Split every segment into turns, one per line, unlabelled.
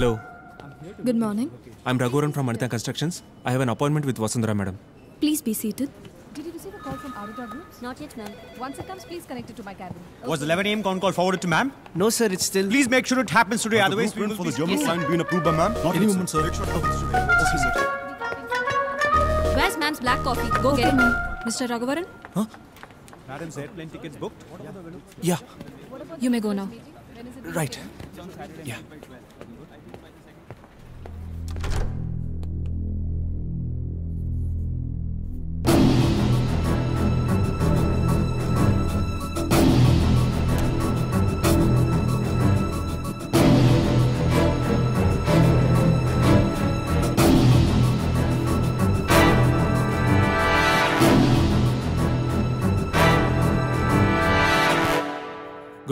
Hello,
Good morning.
I'm Raghuran from Anita Constructions. I have an appointment with Vasundhara, madam.
Please be seated.
Did you receive a call from Arita Groups?
Not yet, ma'am.
Once it comes, please connect it to my cabin.
Was the 11 a.m. con call forwarded to ma'am?
No, sir, it's still.
Please make sure it happens today, otherwise we will
for the
be...
German client being approved by ma'am? Not
Any
yet,
moment,
sir.
sir.
Make sure it happens today.
Where's ma'am's black coffee? Go get it. Mr. Raghuvaran, Huh?
Madam's airplane tickets booked?
Yeah,
you may go now.
right. Yeah.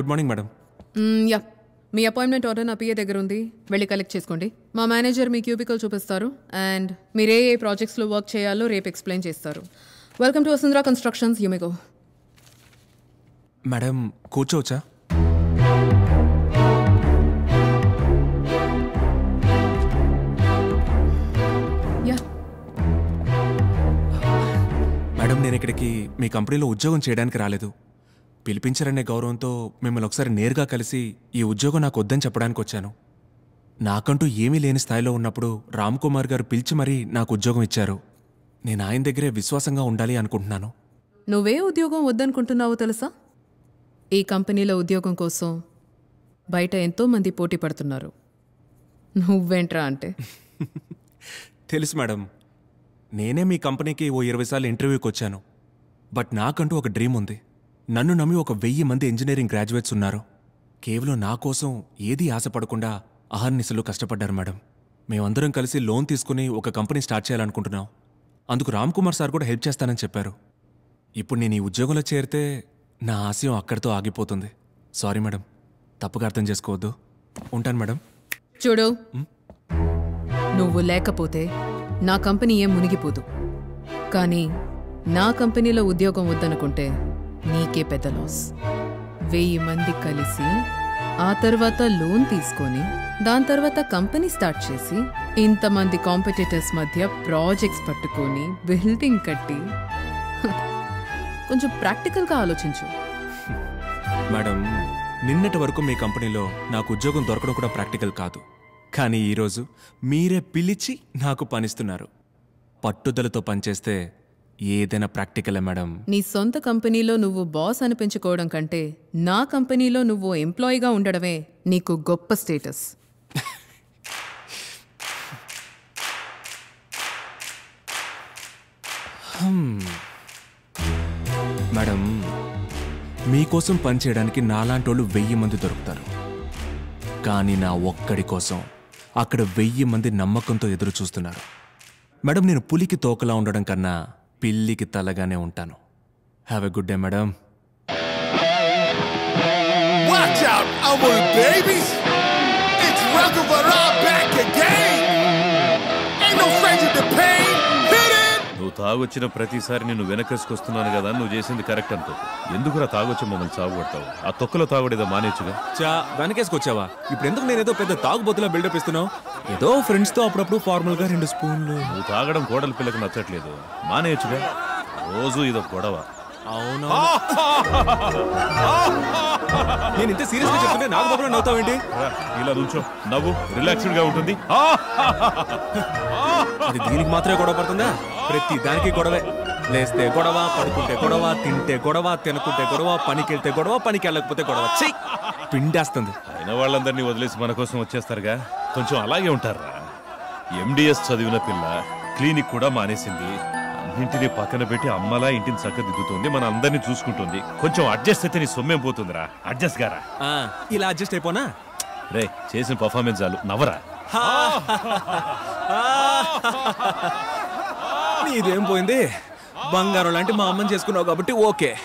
Good morning madam
yeah me appointment order నా PA దగ్గర ఉంది. వెళ్ళి collect చేసుకోండి. మా manager మీ cubicle చూపిస్తారు. And మీరు ఏ ఏ ప్రాజెక్ట్స్లో వర్క్ చేయాలో రేపు ఎక్స్ప్లెయిన్ చేస్తారు. వెల్కమ్ టు వసుంధరా కన్స్ట్రక్షన్స్ యూమిగో
మేడం కూర్చోవచ్చా?
యా
మేడం నేను ఇక్కడికి మీ కంపెనీలో ఉద్యోగం చేయడానికి రాలేదు. పిలిపించారనే గౌరవంతో మిమ్మల్ని ఒకసారి నేరుగా కలిసి ఈ ఉద్యోగం నాకు వద్దని చెప్పడానికి వచ్చాను. నాకంటూ ఏమీ లేని స్థాయిలో ఉన్నప్పుడు రామ్ కుమార్ గారు పిలిచి మరీ నాకు ఉద్యోగం ఇచ్చారు. నేను ఆయన దగ్గరే విశ్వాసంగా ఉండాలి అనుకుంటున్నాను.
నువ్వే ఉద్యోగం వద్దనుకుంటున్నావో తెలుసా? ఈ కంపెనీలో ఉద్యోగం కోసం బయట ఎంతో మంది పోటీ పడుతున్నారు. నువ్వేంట్రా అంటే?
తెలుసు మేడం నేనే మీ కంపెనీకి ఓ ఇరవై సార్లు ఇంటర్వ్యూకి వచ్చాను. బట్ నాకంటూ ఒక డ్రీమ్ ఉంది. నన్ను నమ్మి ఒక వెయ్యి మంది ఇంజనీరింగ్ గ్రాడ్యుయేట్స్ ఉన్నారు. కేవలం నా కోసం ఏదీ ఆశపడకుండా అహర్నిశలు కష్టపడ్డారు మేడం. మేమందరం కలిసి లోన్ తీసుకుని ఒక కంపెనీ స్టార్ట్ చేయాలనుకుంటున్నాం. అందుకు రామ్ కుమార్ సార్ కూడా హెల్ప్ చేస్తానని చెప్పారు. ఇప్పుడు నేను ఈ ఉద్యోగంలో చేరితే నా ఆశయం అక్కడితో ఆగిపోతుంది. Sorry madam. తప్పుగా అర్థం చేసుకోవద్దు. ఉంటాను మేడం.
చూడు. నువ్వు లేకపోతే నా కంపెనీ ఏం మునిగిపోదు. కానీ నా కంపెనీలో ఉద్యోగం వద్దనుకుంటే నీకే పెద్ద లాస్ వెయ్యి మంది కలిసి ఆ తర్వాత లోన్ తీసుకొని దాని తర్వాత కంపెనీ స్టార్ట్ చేసి ఇంతమంది కాంపిటీటర్స్ మధ్య ప్రాజెక్ట్స్ పట్టుకొని బిల్డింగ్ కట్టి. కొంచెం ప్రాక్టికల్గా ఆలోచించు.
మేడం నిన్నటి వరకు మీ కంపెనీలో నాకు ఉద్యోగం దొరకడం కూడా ప్రాక్టికల్ కాదు. కానీ ఈరోజు మీరే పిలిచి నాకు పనిస్తున్నారు. పట్టుదలతో పనిచేస్తే ఏదైనా ప్రాక్టికలే మేడం?
నీ సొంత కంపెనీలో నువ్వు బాస్ అనిపించుకోవడం కంటే నా కంపెనీలో నువ్వు ఎంప్లాయీగా ఉండడమే నీకు గొప్ప స్టేటస్.
మేడం మీకోసం పనిచేయడానికి నాలాంటోళ్ళు వెయ్యి మంది దొరుకుతారు. కానీ నా ఒక్కడి కోసం అక్కడ వెయ్యి మంది నమ్మకంతో ఎదురు చూస్తున్నారు మేడం నేను పులికి తోకలా ఉండడం కన్నా పిల్లికి తలగానే ఉంటాను have a good day madam
Watch out, our babies! It's Raghavara back again! Ain't no stranger to pain!
నువ్వు తాగొచ్చిన ప్రతిసారి నేను వెనకేసుకొస్తున్నాను కదా నువ్వు చేసింది కరెక్ట్ అంటూ ఎందుకురా తాగొచ్చి మమ్మల్ని సాగుపడతావు? ఆ తొక్కలో తాగుడేదో మానేచ్చుగా.
చా వెనకేసుకొచ్చావా? ఇప్పుడు ఎందుకు నేను ఏదో పెద్ద తాగుబోతులా బిల్డప్ ఇస్తున్నావు? ఏదో ఫ్రెండ్స్తో అప్పుడప్పుడు ఫార్మల్గా రెండు స్పూన్లు.
నువ్వు తాగడం కోడలి పిల్లకు నచ్చట్లేదు. మానేయచ్చుగా రోజు ఇదో గొడవ.
అవునా? నేను ఇంత సీరియస్గా చెప్తుంటే నాకు నవ్వుతావేంటి?
ఇలా నుంచో. నవ్వు రిలాక్స్డ్గా ఉంటుంది!
అది దీనికి మాత్రమే గొడవ పడుతుందా? ప్రతి దానికి గొడవే. లేస్తే గొడవ పడుకుంటే గొడవ తింటే గొడవ తినకుంటే గొడవ పనికి వెళ్తే గొడవ పనికి వెళ్ళకపోతే గొడవ. చెయ్యి పిండేస్తుంది.
అయిన వాళ్ళందరినీ వదిలేసి మన కోసం వచ్చేస్తారుగా. కొంచెం అలాగే ఉంటారా ఎండిఎస్ చదివిన పిల్ల క్లినిక్ కూడా మానేసింది. అన్నింటినీ పక్కన పెట్టి అమ్మలా ఇంటిని చక్కదిద్దుతుంది. మన అందరినీ చూసుకుంటుంది. కొంచెం అడ్జస్ట్ అయితే నీ సొమ్మేం పోతుందిరా. అడ్జస్ట్ గారా.
ఇలా అడ్జస్ట్ అయిపోనా?
రే చేసిన పర్ఫార్మెన్స్ చాలు. నవ్వరా?
నీదేం పోయింది? బంగారం లాంటి మా అమ్మని చేసుకున్నావు కాబట్టి ఓకే.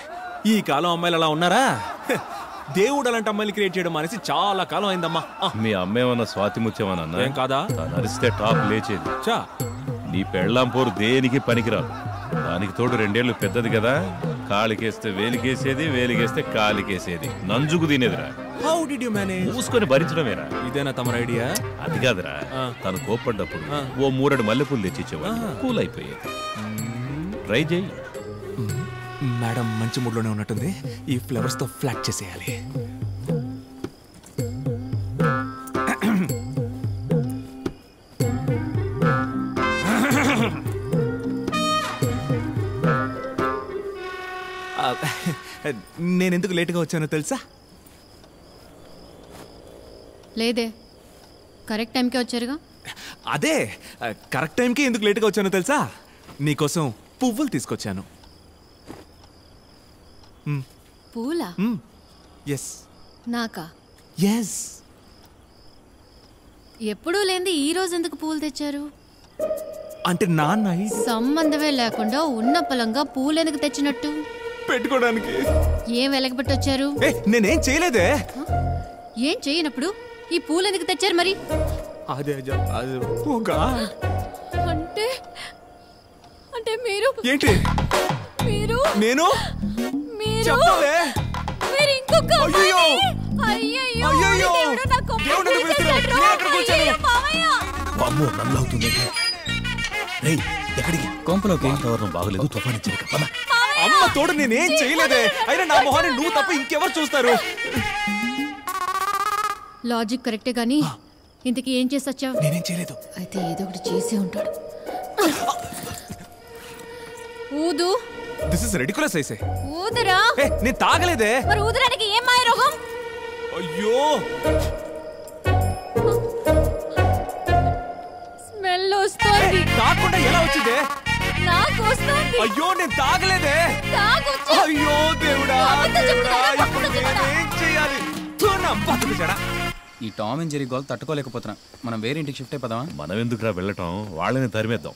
ఈ కాలం అమ్మాయిలు అలా ఉన్నారా? దేవుడు అలాంటి అమ్మాయిలు క్రియేట్ చేయడం అనేసి చాలా కాలం అయిందమ్మా.
మీ అమ్మేమన్నా స్వాతి ముత్యమన్నా
ఏం కాదా?
నరిస్తే టాప్ లేచేది.
చా
నీ పెళ్ళాం పోరు దేనికి పనికిరాదు? దానికి తోడు రెండేళ్ళు పెద్దది కదా. కాలికేస్తే వేలికేసేది వేలికేస్తే కాలికేసేది. నంజుకు తినేదిరా.
హౌ డిడ్ యు మేనేజ్
మూసుకొని భరించడమేరా
ఇదేనా తమర ఐడియా?
అది కాదురా. తను కోప్పడ్డప్పుడు ఓ మూరడు మల్లెపూలు తెచ్చిచ్చేవాడు కూల్ అయిపోయేది ట్రై చేయి.
మేడం మంచి మూడ్లోనే ఉన్నట్టుంది. ఈ ఫ్లవర్స్తో ఫ్లాట్ చేసేయాలి. నేను ఎందుకు లేటుగా వచ్చానో తెలుసా?
లేదే. కరెక్ట్ టైంకే వచ్చారుగా?
అదే కరెక్ట్ టైంకి ఎందుకు లేటుగా వచ్చానో తెలుసా? నీకోసం పువ్వులు తీసుకొచ్చాను.
పూలా
ఎస్
నాకా?
ఎస్
ఎప్పుడూ లేంది ఈ రోజు ఎందుకు పూలు తెచ్చారు?
అంటే నాన్న
సంబంధమే లేకుండా ఉన్న పొలంగా పూలు ఎందుకు తెచ్చినట్టు?
పెట్టుకోవడానికి.
ఏం వెలగబెట్టి వచ్చారు?
ఏ నేనేం చేయలేదే.
ఏం చేయనప్పుడు? ఈ పూలు ఎందుకు తెచ్చారు మరి?
అదే.
అంటే అంటే మీరు
ఏంటి?
మీరు
నేను?
మీరు మీరు ఇంకొక
అయ్యయ్యో!
అయ్యయ్యో!
అమ్మో నల్లవుతుంది. రేయ్ ఎక్కడికి?
కొంపలోకి. వాతావరణం బాగలేదు తుఫాన్ హెచ్చరిక పద.
అమ్మ తోడు నేనేం చేయలేదే. అయినా నా మొహాన్ని నువ్వు తప్ప ఇంకెవరు చూస్తారు?
లాజిక్ కరెక్టే గాని ఇంతకీ ఏం చేసి వచ్చావు
నేనేం చేయలేదు.
అయితే ఏదో ఒకటి చేసే ఉంటాడు. ఊదు.
దిస్ ఇస్ రెడికులస్ అయితే
ఊదురా.
ఏ నేను తాగలేదే.
మరి ఊదడానికి ఏం మాయ రోగం?
అయ్యో.
స్మెల్ వస్తోంది.
తాగకుండా ఎలా వచ్చిందే?
నాకు వస్తోంది.
అయ్యో నేను తాగలేదే.
తాగొచ్చు
అయ్యో దేవుడా
అబద్ధం?
ఇప్పుడు? నేనేం చేయాలి? థూ, నా బతుకు చెడా
ఈ టామ్ అండ్ జెరీ గోల్ తట్టుకోలేకపోతున్నాం. మనం వేరే ఇంటికి షిఫ్ట్ అయిపోదామా?
మనం ఎందుకురా వెళ్ళటం? వాళ్ళని తరిమేద్దాం.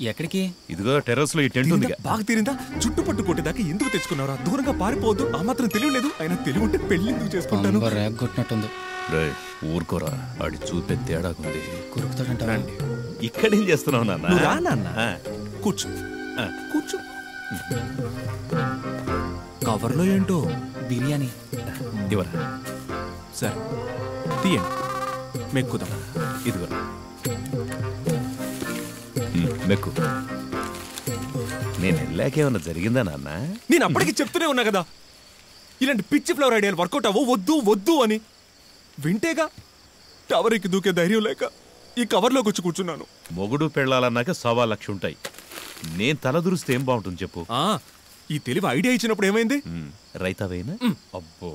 ఎక్కడికి?
ఇదిగో టెర్రస్లో ఈ టెంట్ ఉంది?
బాగా తీరిందా? చుట్టుపట్టు కొట్టేదాకా ఎందుకు తెచ్చుకున్నారా దూరంగా పారిపోవద్దు. ఆ మాత్రం తెలియలేదు అయినా తెలివి ఉంటే పెళ్ళి ఎందుకు చేసుకుంటాను?
ర్యాక్ కొట్టినట్టుంది.
ఊరుకోరా. వాడి చూపే తేడాకుంది
కొరుకుతాడంటారా
ఇక్కడేం చేస్తున్నావు నాన్న?
రా నాన్న.
ఆ,
కూర్చో.
ఆ.
కూర్చో. కవర్లో ఏంటో?
బిర్యానీ.
ఇవ్వరా?
సరే. తీయండి. మెక్కుదాం.
ఇదిగోరా ఉమ్, మెక్కు. నేను వెళ్ళాక ఏమన్నా జరిగిందా నాన్న?
నేను అప్పటికి చెప్తూనే ఉన్నా కదా. ఇలాంటి పిచ్చి ఫ్లవర్ ఐడియాలు వర్కౌట్ అవ్వ వద్దు వద్దు అని. వింటేగా టవర్ ఎక్కి దూకే ధైర్యం లేక ఈ కవర్లోకి వచ్చి కూర్చున్నాను.
మొగుడు పెళ్ళాలన్నాక సవా లక్ష ఉంటాయి. నేను తల దురిస్తే ఏం బాగుంటుంది చెప్పు?
ఈ తెలివి ఐడియా ఇచ్చినప్పుడు ఏమైంది?
రైతావేనా? అబ్బో.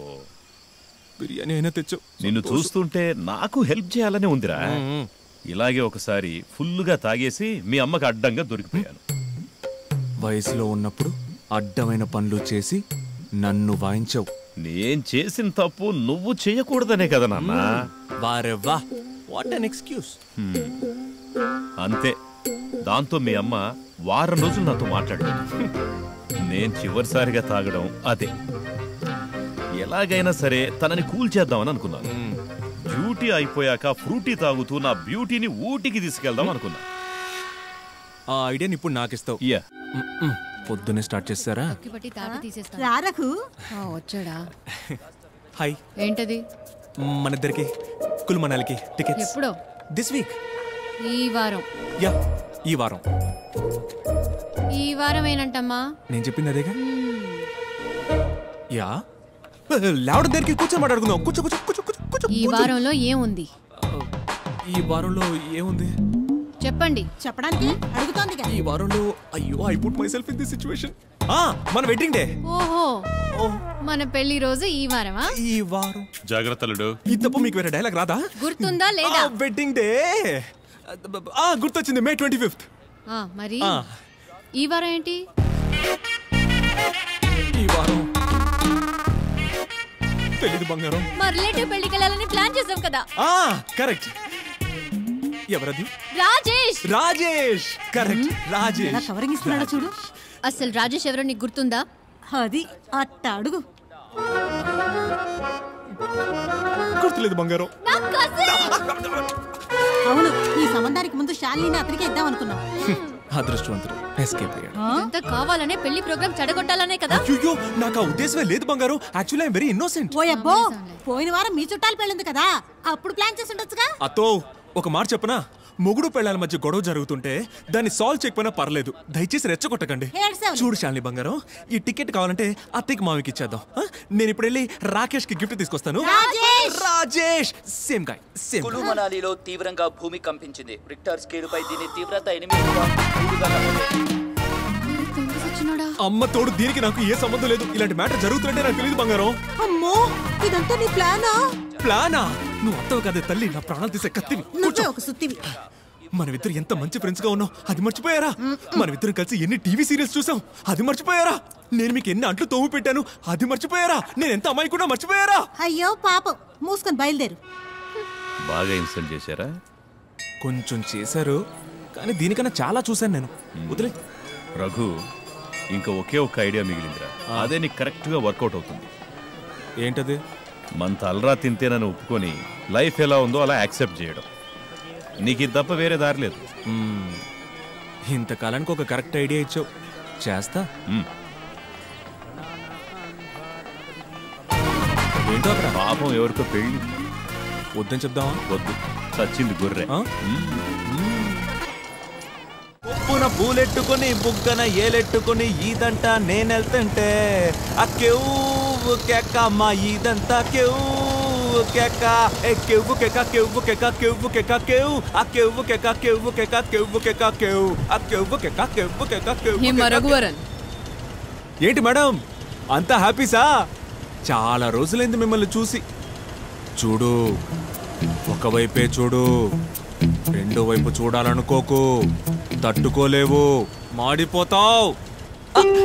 బిర్యానీ అయినా తెచ్చు
నిన్ను చూస్తుంటే నాకు హెల్ప్ చేయాలనే ఉందిరా. ఇలాగే ఒకసారి ఫుల్లుగా తాగేసి మీ అమ్మకి అడ్డంగా దొరికిపోయాను.
వయసులో ఉన్నప్పుడు అడ్డమైన పనులు చేసి నన్ను వాయించవు.
నేను చేసిన తప్పు నువ్వు చేయకూడదనే కదా నాన్న.
వారే వా. వాట్ అన్ ఎక్స్క్యూజ్
అంతే. దాంతో మీ అమ్మ వారం రోజులు నాతో మాట్లాడలేదు నేను చివరిసారిగా తాగడం అదే. ఎలాగైనా సరే తనని కూల్ చేద్దామని అనుకున్నాను. డ్యూటీ అయిపోయాక ఫ్రూటీ తాగుతూ నా బ్యూటీని ఊటికి తీసుకెళ్దాం అనుకున్నా.
ఆ ఐడియాని ఇప్పుడు నాకు ఇస్తావు
ఇయ్యా
పొద్దునే స్టార్ట్ చేస్తారా?
రారకు
ఆ, వచ్చాడా?
హాయ్
ఏంటది?
మన ఇద్దరికి కుల్ మనాలికి టికెట్స్
ఎప్పుడో?
దిస్ వీక్
ఈ వారం.
యా ఈ వారం.
ఈ వారం ఏంటమ్మా
నేను చెప్పింది అదేగా? యా. లేవడం దగ్గరికి కూర్చొని మాట్లాడుకుందాం కూర్చో కూర్చో కూర్చో కూర్చో కూర్చో
ఈ వారంలో ఏముంది?
ఈ వారంలో ఏముంది?
చెప్పండి.
చెప్పడానికి అడుగుతోంది
ఈ వారంలో అయ్యో I put myself in this situation ఆ మన వెడ్డింగ్ డే.
ఓహో. మన పెళ్ళి రోజు ఈ వారమా?
ఈ వారం.
జాగ్రత్తలుడు
ఈ తప్ప మీకు వేరే డైలాగ్ రాదా?
గుర్తుందా లేదా?
వెడ్డింగ్ డే ఆ గుర్తొచ్చింది మే ట్వంటీ ఫిఫ్త్
ఆ, మరి. ఈ వారం ఏంటి?
తెలీదు బంగారం.
మా రిలేటివ్ పెళ్ళికి వెళ్ళాలని ప్లాన్ చేసాం కదా.
ఆ కరెక్ట్. ఎవరది?
రాజేష్!
రాజేష్! కరెక్ట్. రాజేష్.
కవరింగ్ ఇస్తున్నాడో చూడు.
అసలు రాజేష్ ఎవరో నీకు గుర్తుందా?
అది అట్ట అడుగు.
గుర్తులేదు బంగారం.
నా cousin.
అవును ఈ సంబంధానికి ముందు శాలిని అతనికి ఇద్దాం అనుకున్నాం.
అదృష్టవంతుడు. ఎస్కేప్ అయ్యాడు
ఇదంతా కావాలనే పెళ్ళి ప్రోగ్రామ్ చెడగొట్టాలనే కదా?
అయ్యో నాకు ఆ ఉద్దేశమే లేదు బంగారు. యాక్చువల్లీ ఐఎమ్ వెరీ ఇన్నోసెంట్
ఓ అబ్బో పోయిన వారం మీ చుట్టాలు పెళ్ళింది కదా. అప్పుడు ప్లాన్ చేసి ఉండొచ్చుగా?
అతో ఒక మాట చెప్పనా? మొగుడు పెళ్ళాల మధ్య గొడవ జరుగుతుంటే దాన్ని సాల్వ్ చేయకపోయినా పర్లేదు. దయచేసి రెచ్చగొట్టకండి. చూడు శాలిని బంగారం ఈ టికెట్ కావాలంటే అత్తయ్యకి మామికి ఇచ్చేద్దాం? నేను ఇప్పుడు వెళ్ళి రాకేష్కి గిఫ్ట్ తీసుకొస్తాను.
Rajesh!
Rajesh! Same guy same
Kulu మనాలిలో తీవ్రంగా భూమి కంపించింది. రిక్టర్ స్కేలుపై దీని తీవ్రత ఎనిమిది
అమ్మ తోడు దీనికి నాకు ఏ సంబంధం లేదు. ఇలాంటి మ్యాటర్ జరుగుతుంటే నాకు తెలియదు బంగారం.
అమ్మో ఇదంతా నీ ప్లానా?
ప్లానా? నువ్వు అత్తవు కదే తల్లి నా ప్రాణాలు తీసే కత్తివి.
నువ్వే ఒక సుత్తివి.
మనమిద్దరు ఎంత మంచి ఫ్రెండ్స్గా ఉన్నాం అది మర్చిపోయారా? మనమిద్దరు కలిసి ఎన్ని టీవీ సీరియల్స్ చూసాం అది మర్చిపోయారా? నేను మీకు ఎన్ని అంట్లు తోము పెట్టాను అది మర్చిపోయారా? నేను ఎంత అమ్మాయి కూడా మర్చిపోయారా?
అయ్యో పాపం. మూసుకొని బయలుదేరు.
బాగా ఇన్సల్ట్ చేశారా?
కొంచెం చేశారు కానీ దీనికన్నా చాలా చూశాను నేను. వదిలే.
రఘు ఇంకా ఒకే ఒక్క ఐడియా మిగిలిందిరా. అదే నీకు కరెక్ట్గా వర్కౌట్ అవుతుంది.
ఏంటది?
మన తలరా తింటేనని ఒప్పుకొని లైఫ్ ఎలా ఉందో అలా యాక్సెప్ట్ చేయడం. నీకు ఇది తప్ప వేరే దారి లేదు.
ఇంతకాలానికి ఒక కరెక్ట్ ఐడియా ఇచ్చావు. చేస్తా. ఏంటో అక్కడ?
పాపం ఎవరికో పెళ్ళి.
వద్దని చెప్దామా?
వద్దు. చచ్చింది గొర్రె?
ఉప్పున పూలెట్టుకుని బుగ్గన ఏలెట్టుకుని ఈదంట నేనెళ్తుంటే ఆ కెవ్వు కెక్క మా ఈదంతా కెవ్వు కెక్క ఏ కెవ్వు కెక్క కెవ్వు కెక్క కెవ్వు కెక్క కెవ్ ఆ కెవ్వు కెక్క కెవ్వు కెక్క కెవ్వు కెక్క కెవ్ ఆ కెవ్వు కెక్క కెవ్వు కెక్క కెవ్వు
ఏం
కెక్క,
రఘువరన్
ఏంటి మేడం? అంతా హ్యాపీసా చాలా రోజులైంది మిమ్మల్ని చూసి. చూడు ఒకవైపే చూడు రెండో వైపు చూడాలనుకోకు. తట్టుకోలేవు మాడిపోతావు.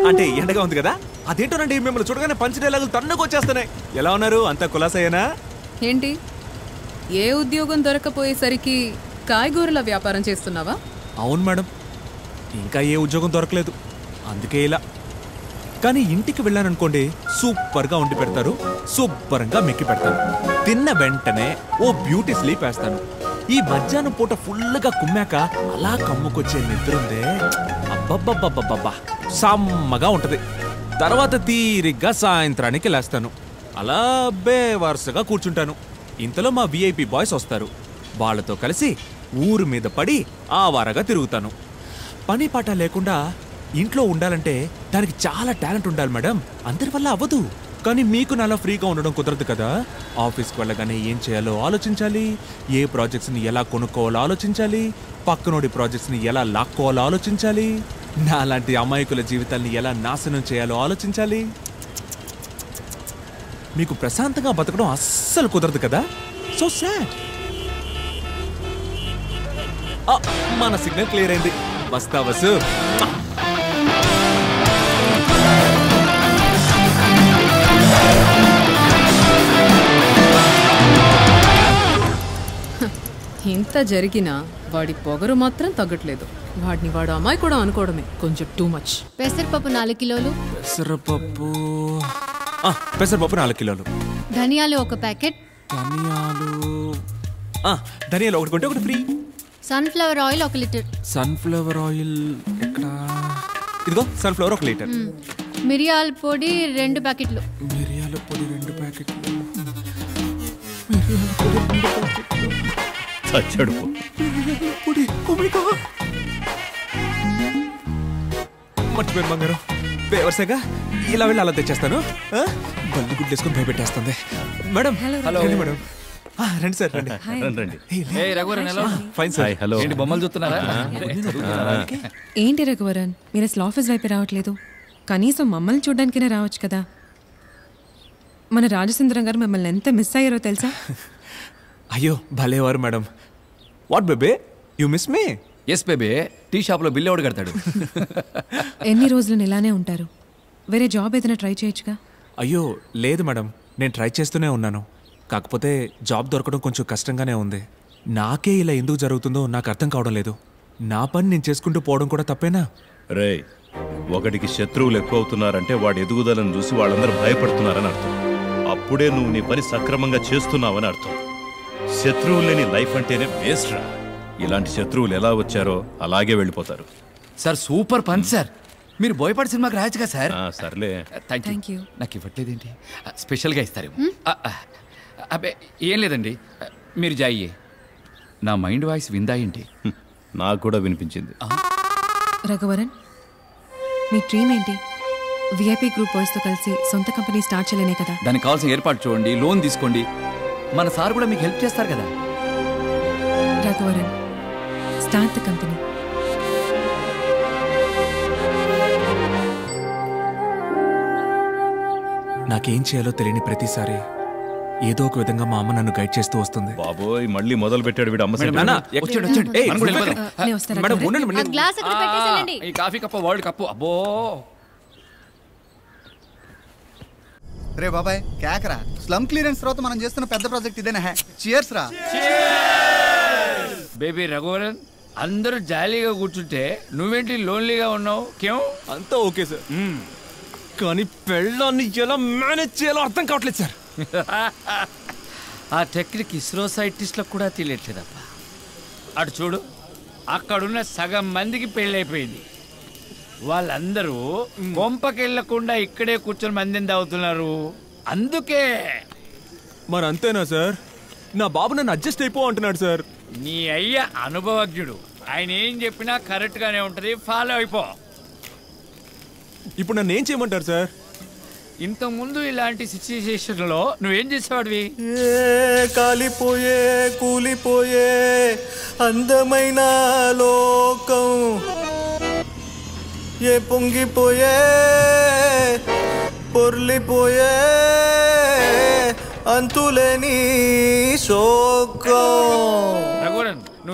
అంటే ఎండగా ఉంది కదా? అదేంటోనండి మిమ్మల్ని చూడగానే పంచి డైలాగులు తన్నుకొచ్చేస్తున్నాయి ఎలా ఉన్నారు? అంతా కులాసయ్యనా?
ఏంటి? ఏ ఉద్యోగం దొరకపోయేసరికి కాయగూరల వ్యాపారం చేస్తున్నావా?
అవును మేడం. ఇంకా ఏ ఉద్యోగం దొరకలేదు. అందుకే ఇలా. కానీ ఇంటికి వెళ్ళాననుకోండి సూపర్గా వండి పెడతారు శుభ్రంగా మెక్కి పెడతారు. తిన్న వెంటనే ఓ బ్యూటీ స్లీప్ వేస్తాను. ఈ మధ్యాహ్నం పూట ఫుల్గా కుమ్మాక అలా కమ్ముకొచ్చే నిద్ర ఉందే. అబ్బబ్బబ్బబ్బబ్బా సమ్మగా ఉంటది. తర్వాత తీరిగ్గా సాయంత్రానికి లేస్తాను. అలా బేవరుసగా కూర్చుంటాను. ఇంతలో మా విఐపి బాయ్స్ వస్తారు. వాళ్ళతో కలిసి ఊరు మీద పడి ఆవారగా తిరుగుతాను. పని పాట లేకుండా ఇంట్లో ఉండాలంటే దానికి చాలా టాలెంట్ ఉండాలి మేడం. అందరి వల్ల అవ్వదు. కానీ మీకు నాలా ఫ్రీగా ఉండడం కుదరదు కదా. ఆఫీస్కి వెళ్ళగానే ఏం చేయాలో ఆలోచించాలి. ఏ ప్రాజెక్ట్స్ని ఎలా కొనుక్కోవాలో ఆలోచించాలి. పక్కనోడి ప్రాజెక్ట్స్ని ఎలా లాక్కోవాలో ఆలోచించాలి. నాలాంటి అమాయకుల జీవితాల్ని ఎలా నాశనం చేయాలో ఆలోచించాలి. మీకు ప్రశాంతంగా బతకడం అస్సలు కుదరదు కదా? సో సాడ్ మన సిగ్నల్ క్లియర్ అయింది. వస్తా వసు.
ఇంత జరిగినా వాడి పొగరు మాత్రం తగ్గట్లేదు. వాడిని వాడు అమ్మాయి కూడా అనుకోవడమే. కొంచెం టూ మచ్
పెసరపప్పు నాలుగు కిలోలు.
పెసరపప్పు. ఆ, పెసరపప్పు నాలుగు కిలోలు.
ధనియాలు ఒక ప్యాకెట్.
ధనియాలు. ఆ, ధనియాలు ఒకటి కొంటే ఒకటి ఫ్రీ.
సన్ఫ్లవర్ ఆయిల్ ఒక లీటర్.
సన్ఫ్లవర్ ఆయిల్ ఎక్కడ? ఇదిగో సన్ఫ్లవర్ ఒక లీటర్.
మిరియాల పొడి రెండు ప్యాకెట్లు.
మిరియాల పొడి రెండు ప్యాకెట్లు.
చచ్చాడు పో.
పొడి oh my God. మర్చిపోయాను బంగారం. బేవర్సగా ఇలా వెళ్ళి అలా తెచ్చేస్తాను? బల్లి గుడ్లు వేసుకొని భయపెట్టేస్తుంది. Madam hello madam. ఆ, రండి సార్ రండి? ఫైన్ సార్
హలో
ఏంటి బొమ్మలు చూస్తున్నారా?
ఏంటి రఘువరన్ మీరు అసలు ఆఫీస్ వైపు రావట్లేదు. కనీసం మమ్మల్ని చూడడానికైనా రావచ్చు కదా. మన రాజసుందరం గారు మిమ్మల్ని ఎంత మిస్ అయ్యారో తెలుసా?
అయ్యో భలేవారు madam. What baby you miss me
yes baby tea షాప్లో బిల్లు ఎవడు కడతాడు?
ఎన్ని రోజులు ఇలానే ఉంటారు? వేరే జాబ్ ఏదైనా ట్రై చేయొచ్చుగా?
అయ్యో లేదు మేడం. నేను ట్రై చేస్తూనే ఉన్నాను. కాకపోతే జాబ్ దొరకడం కొంచెం కష్టంగానే ఉంది. నాకే ఇలా ఎందుకు జరుగుతుందో నాకు అర్థం కావడం లేదు. నా పని నేను చేసుకుంటూ పోవడం కూడా తప్పేనా?
రే ఒకడికి శత్రువులు ఎక్కువ అవుతున్నారంటే వాడి ఎదుగుదలను చూసి వాళ్ళందరూ భయపడుతున్నారని అర్థం. అప్పుడే నువ్వు నీ పని సక్రమంగా చేస్తున్నావని అర్థం. శత్రువులు లేని లైఫ్ అంటేనే వేస్ట్ రా. ఇలాంటి శత్రువులు ఎలా వచ్చారో అలాగే వెళ్ళిపోతారు.
సార్ సూపర్ పని సార్. మీరు బోయపాటి సినిమాకి రాయొచ్చు కదా సార్?
ఆ, సర్లే.
Thank you. నాకు ఇవ్వట్లేదేంటి స్పెషల్గా ఇస్తారేమో ఆ, అబ్బే ఏం లేదండి. మీరు జాయియే నా మైండ్ వాయిస్ విందా ఏంటి.
నాకు కూడా వినిపించింది.
రఘువరన్ మీ డ్రీమ్ ఏంటి? విఐపి గ్రూప్ బాయ్స్తో కలిసి సొంత కంపెనీ స్టార్ట్ చేయలేనే కదా?
దానికి కావాల్సిన ఏర్పాటు చూడండి లోన్ తీసుకోండి. మన సార్ కూడా మీకు హెల్ప్ చేస్తారు కదా?
Raghuvaran start the company.
నాకేం చేయాలో తెలియని ప్రతిసారి ఏదో ఒక విధంగా మా అమ్మ నన్ను గైడ్ చేస్తూ వస్తుంది.
బాబోయ్ మళ్ళీ మొదలు పెట్టాడు వీడు అమ్మ
మేడం. మేడం, వచ్చాడు, వచ్చాడు.
ఏయ్,
మనం కూడా వెళ్ళిపోదాం.
నేను వస్తాను
మేడం. ఉండండి
ఆ గ్లాస్ అక్కడ పెట్టేసేయండి.
ఈ కాఫీ కప్పు వరల్డ్ కప్పు అబ్బో.
రే బాబాయ్ కేకరా స్లమ్ క్లియరెన్స్ తర్వాత మనం చేస్తున్న పెద్ద ప్రాజెక్ట్ ఇదేనా చియర్స్ రా.
బేబీ రఘువరన్ అందరూ జాలీగా కూర్చుంటే నువ్వేంటి లోన్లీగా ఉన్నావు? కేం?
అంతా ఓకే సార్. కానీ పెళ్ళాన్ని ఎలా మేనేజ్ చేయాలో అర్థం కావట్లేదు సార్.
ఆ టెక్నిక్ ఇస్రో సైంటిస్ట్లకు కూడా తెలియట్లేదప్ప. అటు చూడు అక్కడున్న సగం మందికి పెళ్ళైపోయింది. వాళ్ళందరూ కొంపకెళ్ళకుండా ఇక్కడే కూర్చొని మందిని తాగుతున్నారు. అందుకే.
మరి అంతేనా సార్? నా బాబు నన్ను అడ్జస్ట్ అయిపో అంటున్నాడు సార్.
నీ అయ్య అనుభవజ్ఞుడు. ఆయన ఏం చెప్పినా కరెక్ట్ గానే ఉంటది. ఫాలో అయిపో.
ఇప్పుడు నన్ను ఏం చేయమంటారు సార్?
ఇంతకు ముందు ఇలాంటి సిచ్యుయేషన్లో నువ్వేం చేసేవాడివి?
కాలిపోయే కూలిపోయే అందమైన లోకం. ఏ పొంగిపోయే పొర్లిపోయే అంతులేని శోకం.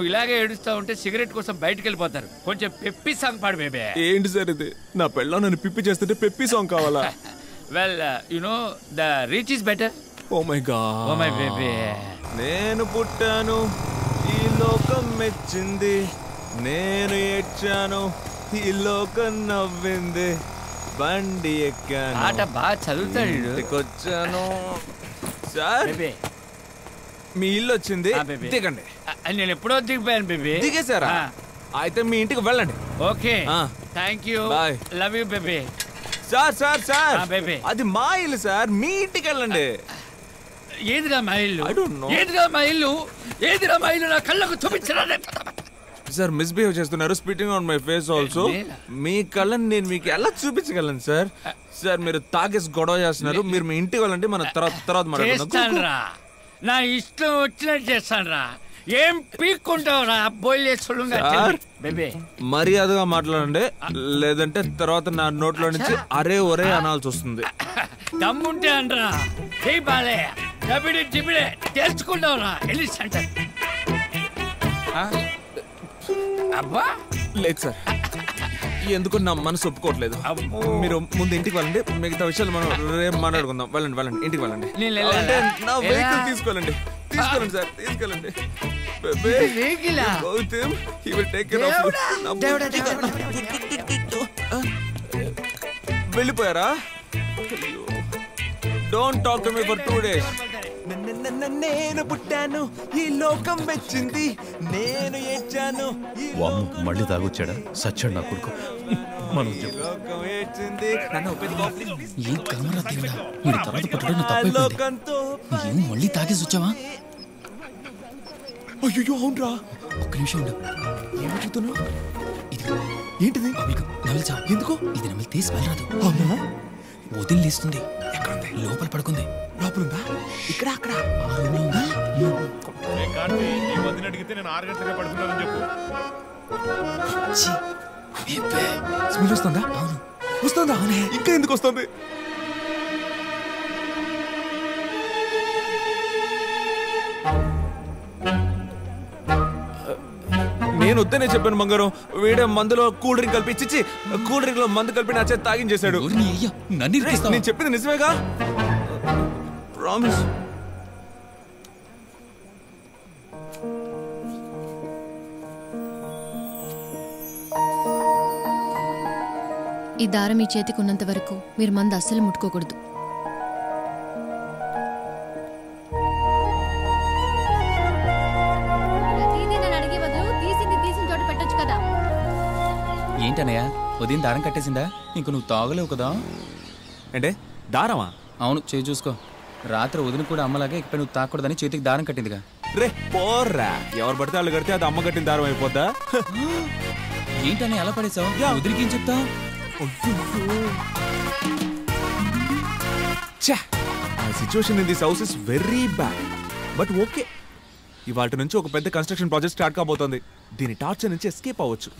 నువ్వు ఇలాగే ఏడుస్తా ఉంటే సిగరెట్ కోసం బయటికి వెళ్ళిపోతారు. కొంచెం పెప్పి సాంగ్ పాడు బేబే.
ఏంటి సార్ ఇది? నా పెళ్ళ నన్ను పిప్పి చేస్తుంటే పెప్పి సాంగ్ కావాలా?
Well you know the reach is better
oh my god
oh my baby
నేను పుట్టాను ఈ లోకం మెచ్చింది. నేను ఏడ్చాను ఈ లోకం నవ్వింది. బండి ఎక్కాను.
ఆట బాగా చదువుతాడు వీడు.
ఇంటికొచ్చాను. సార్.
బేబీ
మీ ఇల్లు వచ్చింది. దిగండి.
నేను ఎప్పుడో దిగిపోయాను బేబీ.
దిగేశారా. అయితే మీ ఇంటికి వెళ్ళండి.
Okay. Thank you. Love you baby.
Sir sir sir.
Baby.
అది మా ఇల్లు సార్. మీ ఇంటికి వెళ్ళండి.
ఏదిరా మా ఇల్లు. ఏదిరా మా ఇల్లు? ఏదిరా మా ఇల్లు? నా కళ్ళకు చూపించరా?
సార్ మిస్బిహేవ్ చేస్తున్నారు. Spitting on my face also? మీ? కళ్ళని నేను మీకు ఎలా చూపించగలను సార్? సార్ మీరు తాగేసి గొడవ చేస్తున్నారు. మీరు మీ ఇంటికి వెళ్ళండి. మన తర్వాత తర్వాత మాట్లాడుకుందాం.
నా ఇష్టం వచ్చినట్టు చేస్తానురా. ఏం పీక్కుంటావురా? బోయిలే సులుంగా
సార్.
బేబీ.
మర్యాదగా మాట్లాడండి. లేదంటే తర్వాత నా నోట్లో నుంచి అరే ఒరే అనాల్సి వస్తుంది.
దమ్ముంటే అనరా. హే బాలే డబిడి డిబిడే తెలుసుకుంటావురా. వెళ్ళి సెంటర్. అబ్బా.
లేదు సార్. ఎందుకు నా మనసు ఒప్పుకోవట్లేదు. మీరు ముందు ఇంటికి వెళ్ళండి. మిగతా విషయాలు మనం రేపు మాట్లాడుకుందాం. వెళ్ళండి వెళ్ళండి. ఇంటికి వెళ్ళండి? అంటే నా వెహికల్
ఎలా?
తీసుకెళ్ళండి. తీసుకెళ్ళండి సార్ తీసుకెళ్ళండి. వెళ్ళిపోయారా? Don't talk to me for two days నేను పుట్టాను ఈ లోకం మెచ్చింది. నేను ఏడ్చాను
మళ్ళీ తాగొచ్చాడా సచ్చాడు నా కొడుకు. మనం చెప్పు.
లోకం ఏడ్చింది. నన్ను ఒప్పించుకో, please, please.
ఏం కర్మరా దేవుడా మీరు తర్వాత పుట్టడం నా
ఆ
తప్పైపోయింది.
లోకంతో
ఏం మళ్ళీ తాగేసి వచ్చావా?
అయ్యో అవునరా.
ఒక్క నిమిషం ఉండు.
ఏమవుతున్నావు
ఇది
ఏంటిది?
నమిల్చా
ఎందుకు?
ఇది నమిలితే స్మెల్ రాదు.
అవునా
వదిలేస్తుంది.
ఎక్కడుంది
లోపల పడుకుంది.
లోపలుందా? ఇక్కడ అక్కడ?
ఆ రూమ్లో ఉందా
ఏ కార్తీ, నీ వదిన అడిగితే నేను ఆరు గంటలకే పడుకున్నానని చెప్పు.
స్మెల్ వస్తుందా?
అవును.
వస్తుందా? ఇంకా ఎందుకు వస్తుంది? నేను వద్దనే చెప్పాను బంగారం. వీడే మందులో కూల్ డ్రింక్ కలిపి చిచ్చి కూల్ డ్రింక్లో మందు కలిపి నా చేత తాగించేశాడు? నేను చెప్పింది నిజమేగా? ప్రామిస్
ఈ దారం మీ చేతికి ఉన్నంత వరకు మీరు మందు అస్సలు ముట్టుకోకూడదు.
ఏంటన్నయ్య? ఉదయం దారం కట్టేసిందా? ఇంక నువ్వు తాగలేవు కదా?
అంటే దారమా?
అవును చేయి చూసుకో. రాత్రి వదిన కూడా అమ్మలాగే ఇక్కడ నువ్వు తాకూడదని చేతికి దారం కట్టిందిగా.
రే పోర్రా. ఎవరు పడితే వాళ్ళు కడితే అది అమ్మ కట్టిన దారం అయిపోద్దా?
ఏంటని ఎలా పడేసావు వదిలికి ఏం చెప్తా
ఆ situation in this house is very bad but okay ఇవాటి నుంచి ఒక పెద్ద కన్స్ట్రక్షన్ ప్రాజెక్ట్ స్టార్ట్ కాబోతోంది. దీని టార్చర్ నుంచి ఎస్కేప్ అవ్వచ్చు.